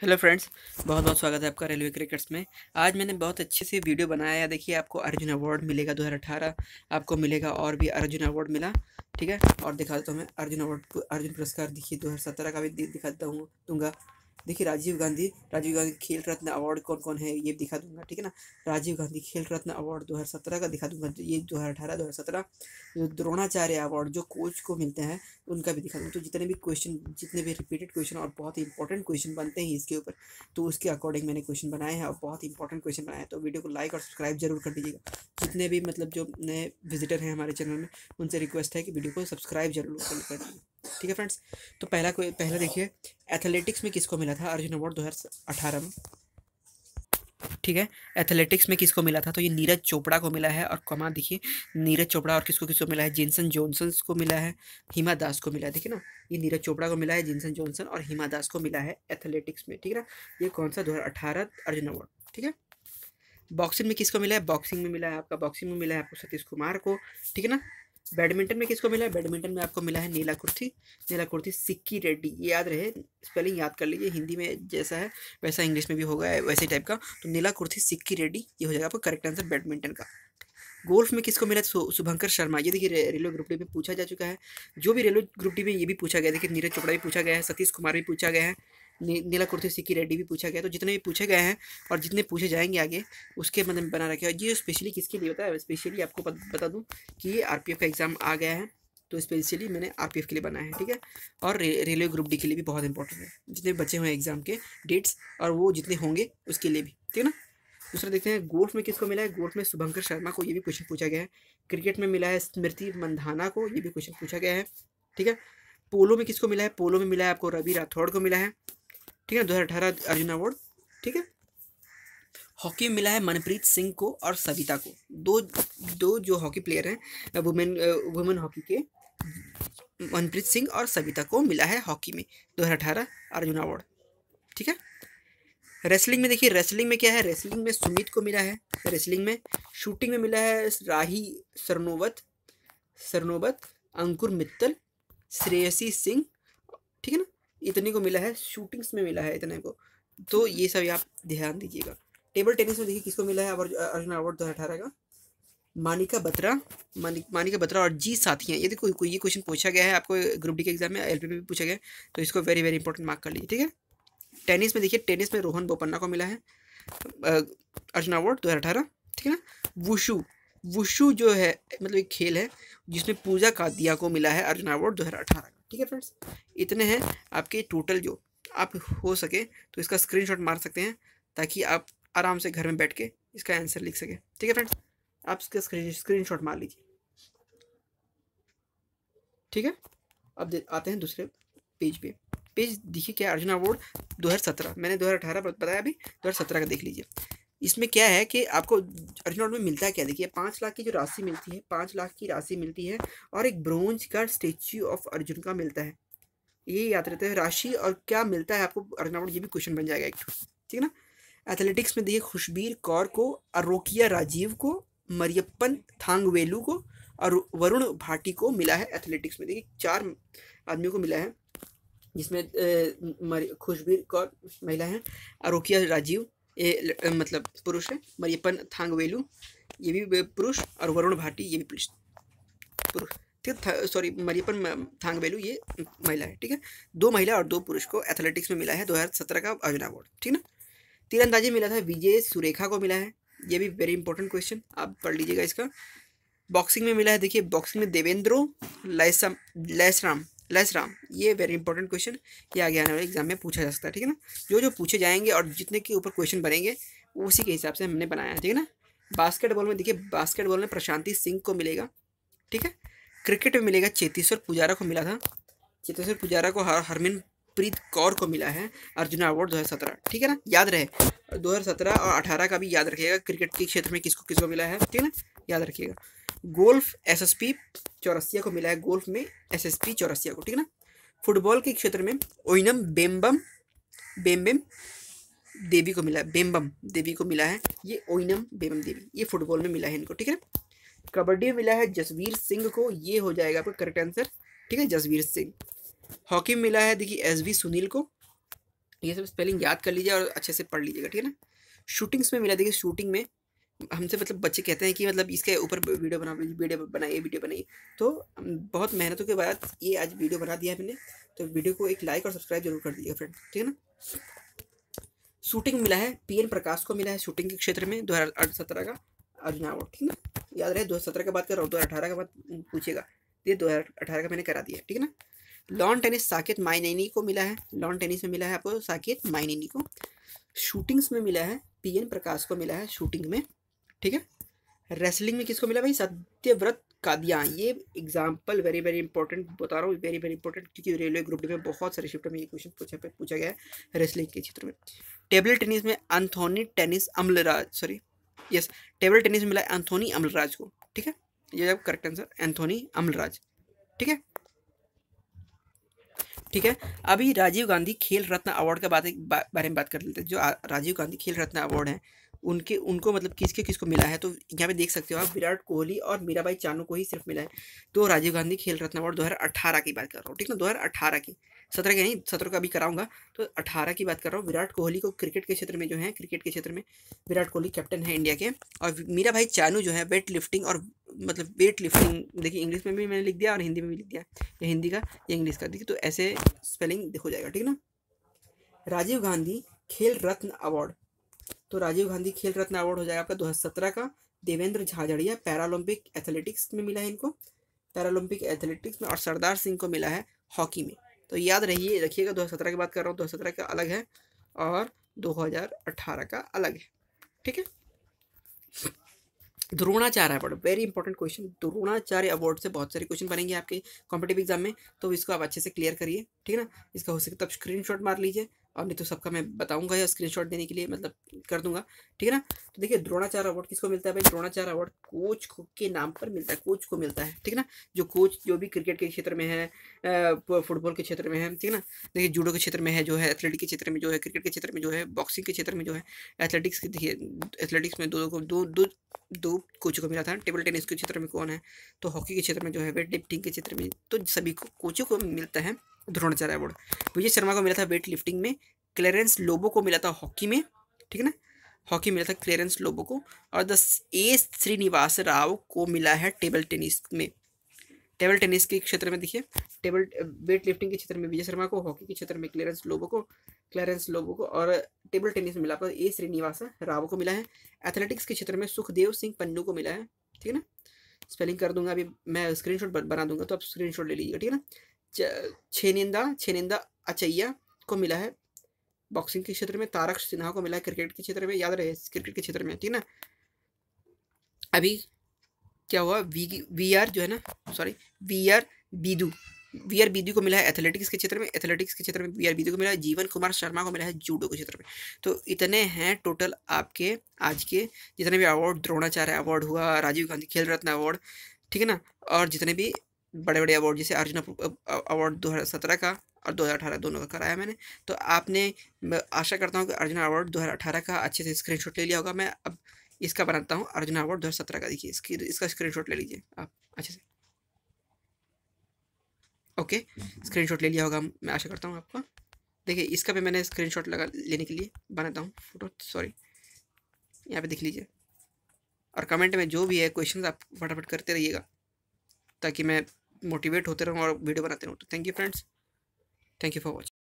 Hello friends, बहुत बहुत स्वागत है आपका रेलवे क्रिकेट्स में। आज मैंने बहुत अच्छे से वीडियो बनाया है। देखिए, आपको अर्जुन अवार्ड मिलेगा 2018 आपको मिलेगा और भी अर्जुन अवार्ड मिला, ठीक है? और दिखा देता हूँ मैं अर्जुन अवार्ड, अर्जुन पुरस्कार, देखिए 2017 का भी दिखा देता हूँ, दूँगा। देखिए, राजीव गांधी राजीव गांधी खेल रत्न अवार्ड कौन कौन है, ये दिखा दूँगा, ठीक है ना? राजीव गांधी खेल रत्न अवार्ड 2017 का दिखा दूँगा ये 2018 2017 जो द्रोणाचार्य अवार्ड जो कोच को मिलते हैं, उनका भी दिखा दूँगा। तो जितने भी क्वेश्चन जितने भी रिपीटेड क्वेश्चन और बहुत ही इंपॉर्टेंट क्वेश्चन बनते हैं इसके ऊपर तो उसके अकॉर्डिंग मैंने क्वेश्चन बनाए हैं और बहुत इंपॉर्टेंट क्वेश्चन बनाए हैं। तो वीडियो को लाइक और सब्सक्राइब ज़रूर कर दीजिएगा। जितने भी मतलब जो नए विजिटर हैं हमारे चैनल में, उनसे रिक्वेस्ट है कि वीडियो को सब्सक्राइब ज़रूर कर दीजिए ठीक है फ्रेंड्स तो पहला कोई, पहला देखिए एथलेटिक्स में किसको मिला था? अर्जुन अवार्ड दो हज़ार में। ठीक है? एथलेटिक्स में किसको मिला था? तो ये नीरज चोपड़ा को मिला है और कमा देखिए, नीरज चोपड़ा और किसको किसको मिला है? जिनसन जॉनसन को मिला है, हिमा दास को मिला है। देखिए ना, ये नीरज चोपड़ा को मिला है, जिनसन जॉनसन और हिमा दास को मिला है एथलेटिक्स में। ठीक है ना? ये कौन सा? दो हज़ार अठारह, अर्जुन अवार्ड ठीक है? बॉक्सिंग में किसको मिला है? बॉक्सिंग में मिला है आपका बॉक्सिंग में मिला है आपको सतीश कुमार को। ठीक है ना? बैडमिंटन में किसको मिला है? बैडमिंटन में आपको मिला है नीला कुर्ती नीला कुर्ती सिक्की रेड्डी, ये याद रहे, स्पेलिंग याद कर लीजिए, हिंदी में जैसा है, वैसा इंग्लिश में भी होगा, वैसे टाइप का। तो नीला कुर्ती, सिक्की रेड्डी, ये हो जाएगा आपको करेक्ट आंसर बैडमिंटन का। गोल्फ में किसको मिला तो शुभंकर शर्मा, ये देखिए रेलवे ग्रुप डी में पूछा जा चुका है। जो भी रेलवे ग्रुप डी में ये भी पूछा गया, देखिए नीरज चोपड़ा भी पूछा गया है, सतीश कुमार भी पूछा गया है। नीला कुर्ती सिक्की रेड्डी भी पूछा गया तो जितने भी पूछे गए हैं और जितने पूछे जाएँगे आगे, उसके मतलब बना रखे। ये स्पेशली किसके लिए होता है? स्पेशली आपको बता दूँ कि ये आरपीएफ का एग्ज़ाम आ गया है तो स्पेशली मैंने आरपीएफ के लिए बनाया है, ठीक है? और रेलवे ग्रुप डी के लिए भी बहुत इंपॉर्टेंट है, जितने बचे हुए एग्ज़ाम के डेट्स और वो जितने होंगे उसके लिए भी, ठीक है ना? दूसरा देखते हैं, गोल्फ में किसको मिला है? गोल्फ में शुभंकर शर्मा को ये भी क्वेश्चन पूछा गया है। क्रिकेट में मिला है स्मृति मंधाना को, ये भी क्वेश्चन पूछा गया है, ठीक है? पोलो में किसको मिला है? पोलो में मिला है आपको रवि राठौड़ को मिला है। ठीक है, दो हज़ार अठारह अर्जुन अवार्ड ठीक है? हॉकी में मिला है मनप्रीत सिंह को और सविता को। दो दो जो हॉकी प्लेयर हैं वुमेन वुमेन हॉकी के, मनप्रीत सिंह और सविता को मिला है हॉकी में दो हज़ार अठारह अर्जुन अवार्ड ठीक है? रेसलिंग में देखिए रेसलिंग में क्या है? रेसलिंग में सुमित को मिला है रेसलिंग में शूटिंग में मिला है राही सरनोवत सरनोबत अंकुर मित्तल, श्रेयसी सिंह, ठीक है ना? इतने को मिला है शूटिंग्स में मिला है इतने को। तो ये सब आप ध्यान दीजिएगा। टेबल टेनिस में देखिए किसको मिला है अर्जुन अवार्ड दो हज़ार अठारह का? मानिका बत्रा मानिक मानिका बत्रा और जी साथी हैं ये देखो ये क्वेश्चन पूछा गया है आपको ग्रुप डी के एग्ज़ाम में एल में भी पूछा गया तो इसको वेरी वेरी इंपॉर्टेंट मार्क कर लीजिए ठीक है? टेनिस में देखिए टेनिस में रोहन बोपन्ना को मिला है अर्जुन अवार्ड दो हज़ार अठारह ठीक है ना? वुशु वुशु जो है मतलब एक खेल है जिसमें पूजा कादिया को मिला है अर्जुन अवार्ड दो हज़ार अठारह ठीक है फ्रेंड्स इतने हैं आपके टोटल जो आप हो सके तो इसका स्क्रीनशॉट मार सकते हैं, ताकि आप आराम से घर में बैठ के इसका आंसर लिख सकें। ठीक है फ्रेंड्स आप इसका स्क्रीन स्क्रीन शॉट मार लीजिए। ठीक है? अब आते हैं दूसरे पेज पे। पेज देखिए क्या अर्जुन अवार्ड 2017 मैंने 2018 बताया अभी 2017 का देख लीजिए। इसमें क्या है कि आपको अर्जुन अवार्ड में मिलता है? क्या देखिए, पाँच लाख की जो राशि मिलती है, पाँच लाख की राशि मिलती है और एक ब्रोंज का स्टेच्यू ऑफ़ अर्जुन का मिलता है। ये याद रहता है राशि और क्या मिलता है आपको? अर्जुन अवार्ड ये भी क्वेश्चन बन जाएगा एक ठीक है ना? एथलेटिक्स में देखिए खुशबीर कौर को, अरोकिया राजीव को, मरियप्पन थांगवेलू को और वरुण भाटी को मिला है एथलेटिक्स में। देखिए, चार आदमियों को मिला है, जिसमें खुशबीर कौर महिला है, अरोकिया राजीव ये मतलब पुरुष है मरियपन थांगवेलू ये भी पुरुष और वरुण भाटी, ये भी पुरुष पुरुष, ठीक है सॉरी मरियपन थांगवेलू ये महिला है, ठीक है? दो महिला और दो पुरुष को एथलेटिक्स में मिला है 2017 का अर्जुन अवार्ड ठीक ना? तीरंदाजी मिला था विजय सुरेखा को मिला है, ये भी वेरी इंपॉर्टेंट क्वेश्चन आप पढ़ लीजिएगा इसका। बॉक्सिंग में मिला है, देखिए बॉक्सिंग में देवेंद्रो लैसम लैसराम लेस राम ये वेरी इंपॉर्टेंट क्वेश्चन ये आगे आने वाले एग्ज़ाम में पूछा जा सकता है, ठीक है ना? जो जो पूछे जाएँगे और जितने के ऊपर क्वेश्चन बनेंगे, उसी के हिसाब से हमने बनाया ठीक है ना? बास्केटबॉल में देखिए बास्केटबॉल में प्रशांति सिंह को मिलेगा, ठीक है? क्रिकेट में मिलेगा चेतेश्वर पुजारा को मिला था। चेतेश्वर पुजारा को हर हरमिन प्रीत कौर को मिला है अर्जुन अवार्ड 2017 ठीक है ना? याद रहे 2017 और 18 का भी याद रखिएगा क्रिकेट के क्षेत्र में किसको किसको मिला है, ठीक है ना? याद रखिएगा। गोल्फ एसएसपी चौरसिया को मिला है गोल्फ में, एसएसपी चौरसिया को, ठीक है ना? फुटबॉल के क्षेत्र में ओइनम बेम्बम, बेम्बेम देवी को मिला है, बेम्बम देवी को मिला है, ये ओइनम बेम्बम देवी, ये फुटबॉल में मिला है इनको, ठीक है कबड्डी में मिला है जसवीर सिंह को, ये हो जाएगा आपका करेक्ट आंसर ठीक है? जसवीर सिंह। हॉकी में मिला है, देखिए, एस वी सुनील को, ये सब स्पेलिंग याद कर लीजिए और अच्छे से पढ़ लीजिएगा, ठीक है ना? शूटिंग्स में मिला देखिए, शूटिंग में हमसे मतलब बच्चे कहते हैं कि मतलब इसके ऊपर वीडियो बना, वीडियो बनाइए वीडियो बनाइए। तो बहुत मेहनतों के बाद ये आज वीडियो बना दिया मैंने तो वीडियो को एक लाइक और सब्सक्राइब ज़रूर कर दीजिएगा फ्रेंड, ठीक है ना? शूटिंग मिला है पी एन प्रकाश को मिला है शूटिंग के क्षेत्र में दो हज़ार सत्रह का। अर्जुन अवार्ड ठीक है याद रहे, दो हज़ार सत्रह का बात कर रहा हूँ दो हज़ार अठारह का बात पूछेगा ये दो हज़ार अठारह का मैंने करा दिया ठीक है ना? लॉन टेनिस साकेत माइनैनी को मिला है, लॉन टेनिस में मिला है आपको साकेत माइनैनी को। शूटिंग्स में मिला है पी एन प्रकाश को मिला है शूटिंग में। ठीक है? रेसलिंग में किसको मिला भाई? सत्यव्रत कादिया। ये एग्ज़ाम्पल वेरी वेरी इंपॉर्टेंट बता रहा हूँ वेरी वेरी इंपॉर्टेंट क्योंकि रेलवे ग्रुप में बहुत सारे शिफ्ट में ये क्वेश्चन पूछा पूछा गया है रेसलिंग के क्षेत्र में। टेबल टेनिस में Anthony tennis Amalraj sorry yes table tennis मिला एंथोनी अमलराज को, ठीक है? ये जब करेक्ट आंसर एंथोनी अमलराज ठीक है? ठीक है? अभी राजीव गांधी खेल रत्न अवार्ड का बारे में बात कर लेते हैं, जो राजीव गांधी खेल रत्न अवार्ड है उनके, उनको मतलब किसके किसको मिला है? तो यहाँ पे देख सकते हो आप, विराट कोहली और मीराबाई चानू को ही सिर्फ़ मिला है। तो राजीव गांधी खेल रत्न अवार्ड दो हज़ार अठारह की बात कर रहा हूँ, ठीक ना? दो हज़ार अठारह की। सत्रह के नहीं, सत्रह का अभी कराऊँगा। तो अठारह की बात कर रहा हूँ, विराट कोहली को क्रिकेट के क्षेत्र में जो है, क्रिकेट के क्षेत्र में विराट कोहली कैप्टन है इंडिया के। और मीरा भाई चानू जो है वेट लिफ्टिंग और मतलब वेट लिफ्टिंग देखिए इंग्लिश में भी मैंने लिख दिया और हिंदी में भी लिख दिया। ये हिंदी का, ये इंग्लिश का, देखिए तो ऐसे स्पेलिंग हो जाएगा, ठीक ना? राजीव गांधी खेल रत्न अवार्ड तो राजीव गांधी खेल रत्न अवार्ड हो जाएगा आपका दो हज़ार सत्रह का। देवेंद्र झाझड़िया पैरालंपिक एथलेटिक्स में मिला है इनको। पैरालंपिक एथलेटिक्स में और सरदार सिंह को मिला है हॉकी में। तो याद रहिए, रखिएगा, दो हज़ार सत्रह की बात कर रहा हूँ, दो हज़ार सत्रह का अलग है और 2018 का अलग है। ठीक है? Dronacharya award very important question Dronacharya award से बहुत सारे क्वेश्चन बनेंगे आपके कॉम्पिटेटिव एग्ज़ाम में तो इसको आप अच्छे से क्लियर करिए। ठीक है ना? इसका हो सके तब स्क्रीन मार लीजिए। और नहीं तो सबका मैं बताऊँगा या स्क्रीनशॉट देने के लिए मतलब कर दूँगा। ठीक है ना? तो देखिए, द्रोणाचार्य अवार्ड किसको मिलता है भाई? द्रोणाचार्य अवार्ड कोच को के नाम पर मिलता है कोच को मिलता है। ठीक है ना? जो कोच जो भी क्रिकेट के क्षेत्र में है फुटबॉल के क्षेत्र में है, ठीक है ना? देखिए जूडो के क्षेत्र में है जो है एथलेटिक के क्षेत्र में जो है क्रिकेट के क्षेत्र में जो है बॉक्सिंग के क्षेत्र में जो है एथलेटिक्स के, देखिए एथलेटिक्स में दो दो दो दो कोच को मिला था। टेबल टेनिस के क्षेत्र में कौन है? तो हॉकी के क्षेत्र में जो है वेट लिफ्टिंग के क्षेत्र में तो सभी को कोचों को मिलता है। द्रोणाचार्य अवार्ड विजय शर्मा को मिला था वेट लिफ्टिंग में क्लेरेंस लोबो को मिला था हॉकी में, ठीक है ना? हॉकी मिला था क्लेरेंस लोबो को और द ए श्रीनिवास राव को मिला है टेबल टेनिस में। टेबल टेनिस के क्षेत्र में देखिए टेबल वेट लिफ्टिंग के क्षेत्र में विजय शर्मा को हॉकी के क्षेत्र में क्लेरेंस लोबो को क्लेरेंस लोबो को और टेबल टेनिस में मिला पर ए श्रीनिवास राव को मिला है। एथलेटिक्स के क्षेत्र में सुखदेव सिंह पन्नू को मिला है, ठीक है ना? स्पेलिंग कर दूँगा अभी, मैं स्क्रीनशॉट बना दूँगा तो आप स्क्रीनशॉट ले लीजिएगा, ठीक है ना? छेनिंदा छेनिंदा अचैया को मिला है। बॉक्सिंग के क्षेत्र में तारक सिन्हा को मिला है, क्रिकेट के क्षेत्र में, याद रहे, क्रिकेट के क्षेत्र में, ठीक है ना? अभी क्या हुआ? वी वी आर जो है ना sorry V R Bidu V R Bidu को मिला है एथलेटिक्स के क्षेत्र में एथलेटिक्स के क्षेत्र में वी आर बीदू को मिला है, जीवन कुमार शर्मा को मिला है जूडो के क्षेत्र में। तो इतने हैं टोटल आपके, आज के, जितने भी अवार्ड द्रोणाचार्य अवार्ड हुआ, राजीव गांधी खेल रत्न अवार्ड ठीक है ना? और जितने भी बड़े बड़े अवार्ड जैसे अर्जुन अवार्ड दो हज़ार सत्रह का और 2018 दोनों का कराया मैंने। तो आपने आशा करता हूँ कि अर्जुन अवार्ड 2018 का अच्छे से स्क्रीनशॉट ले लिया होगा। मैं अब इसका बनाता हूँ, अर्जुन अवार्ड 2017 का। देखिए, इसकी, इसका स्क्रीनशॉट ले लीजिए आप, अच्छे से। ओके स्क्रीनशॉट ले लिया होगा, मैं आशा करता हूँ आपका। देखिए, इसका भी मैंने स्क्रीनशॉट लगा, लेने के लिए बनाता हूँ फ़ोटो सॉरी यहाँ पे देख लीजिए। और कमेंट में जो भी है क्वेश्चन आप फटाफट करते रहिएगा, ताकि मैं मोटिवेट होते रहूँ और वीडियो बनाते रहूँ तो thank you friends thank you for watching.